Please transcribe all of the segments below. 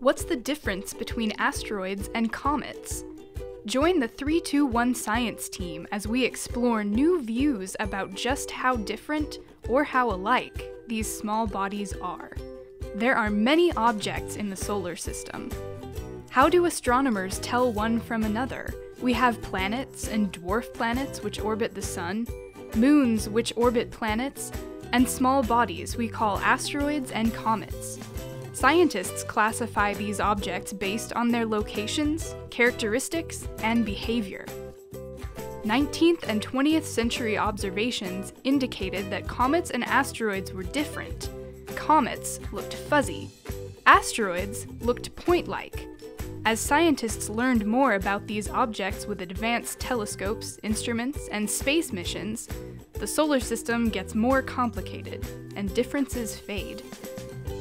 what's the difference between asteroids and comets? Join the 321 Science team as we explore new views about just how different, or how alike, these small bodies are. There are many objects in the solar system. How do astronomers tell one from another? We have planets and dwarf planets which orbit the Sun, moons which orbit planets, and small bodies we call asteroids and comets. Scientists classify these objects based on their locations, characteristics, and behavior. 19th and 20th century observations indicated that comets and asteroids were different. Comets looked fuzzy. Asteroids looked point-like. As scientists learned more about these objects with advanced telescopes, instruments, and space missions, the solar system gets more complicated, and differences fade.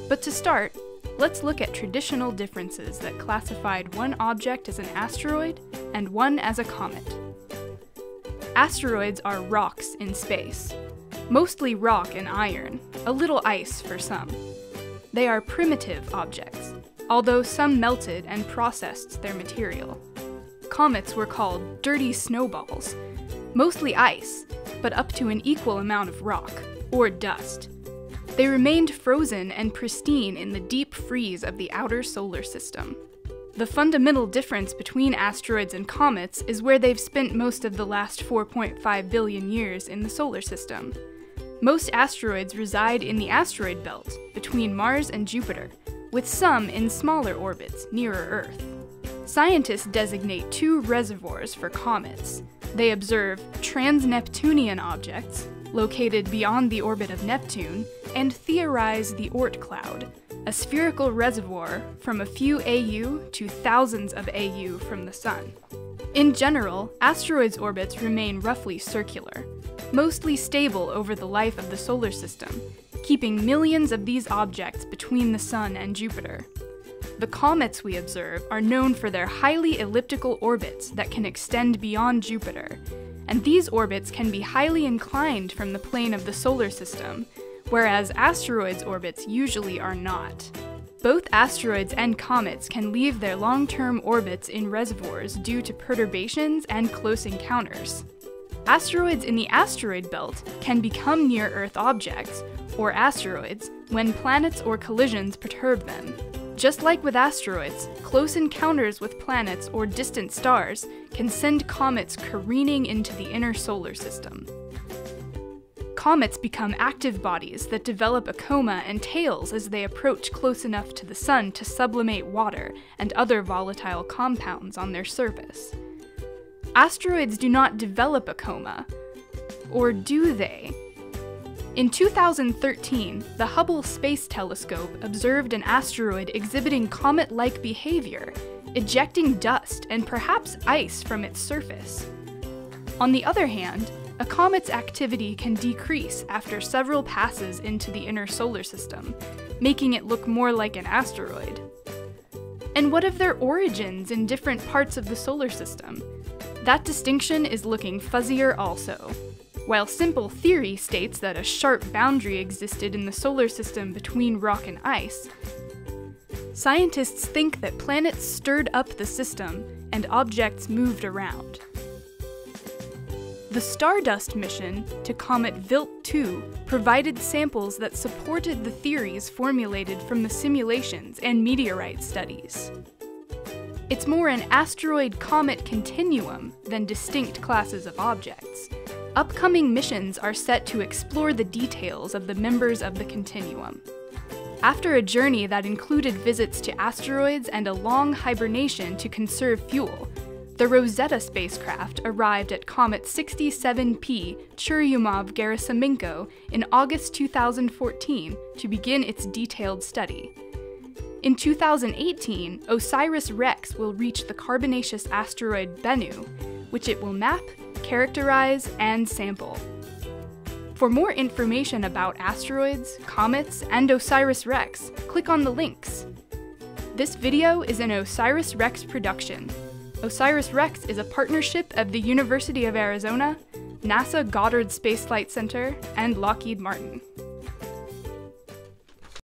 But to start, Let's look at traditional differences that classified one object as an asteroid and one as a comet. Asteroids are rocks in space, mostly rock and iron, a little ice for some. They are primitive objects, although some melted and processed their material. Comets were called dirty snowballs, mostly ice, but up to an equal amount of rock, or dust, they remained frozen and pristine in the deep freeze of the outer solar system. The fundamental difference between asteroids and comets is where they've spent most of the last 4.5 billion years in the solar system. Most asteroids reside in the asteroid belt, between Mars and Jupiter, with some in smaller orbits nearer Earth. Scientists designate two reservoirs for comets. They observe trans-Neptunian objects, located beyond the orbit of Neptune, and theorize the Oort cloud, a spherical reservoir from a few AU to thousands of AU from the Sun. In general, asteroids' orbits remain roughly circular, mostly stable over the life of the solar system, keeping millions of these objects between the Sun and Jupiter. The comets we observe are known for their highly elliptical orbits that can extend beyond Jupiter, and these orbits can be highly inclined from the plane of the solar system, whereas asteroids' orbits usually are not. Both asteroids and comets can leave their long-term orbits in reservoirs due to perturbations and close encounters. Asteroids in the asteroid belt can become near-Earth objects, or asteroids, when planets or collisions perturb them. Just like with asteroids, close encounters with planets or distant stars can send comets careening into the inner solar system. Comets become active bodies that develop a coma and tails as they approach close enough to the Sun to sublimate water and other volatile compounds on their surface. Asteroids do not develop a coma. Or do they? In 2013, the Hubble Space Telescope observed an asteroid exhibiting comet-like behavior, ejecting dust and perhaps ice from its surface. On the other hand, a comet's activity can decrease after several passes into the inner solar system, making it look more like an asteroid. And what of their origins in different parts of the solar system? That distinction is looking fuzzier also. While simple theory states that a sharp boundary existed in the solar system between rock and ice, scientists think that planets stirred up the system and objects moved around. The Stardust mission to comet Wild 2 provided samples that supported the theories formulated from the simulations and meteorite studies. It's more an asteroid-comet continuum than distinct classes of objects, Upcoming missions are set to explore the details of the members of the continuum. After a journey that included visits to asteroids and a long hibernation to conserve fuel, the Rosetta spacecraft arrived at Comet 67P Churyumov-Gerasimenko in August 2014 to begin its detailed study. In 2018, OSIRIS-REx will reach the carbonaceous asteroid Bennu, which it will map characterize, and sample. For more information about asteroids, comets, and OSIRIS-REx, click on the links. This video is an OSIRIS-REx production. OSIRIS-REx is a partnership of the University of Arizona, NASA Goddard Space Flight Center, and Lockheed Martin.